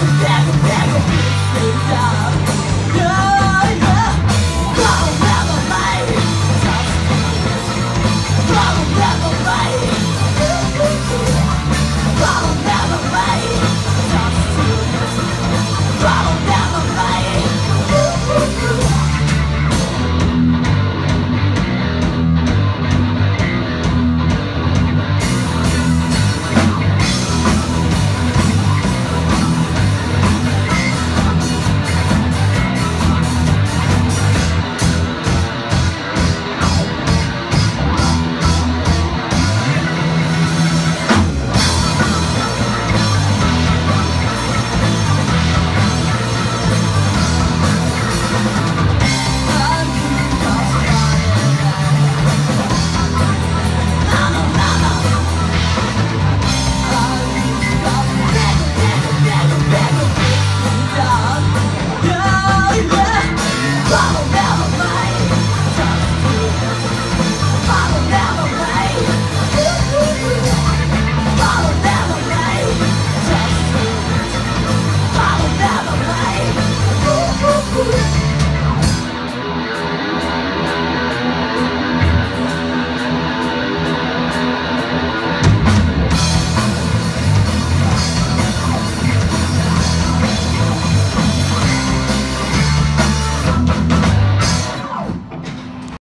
Never, never, never be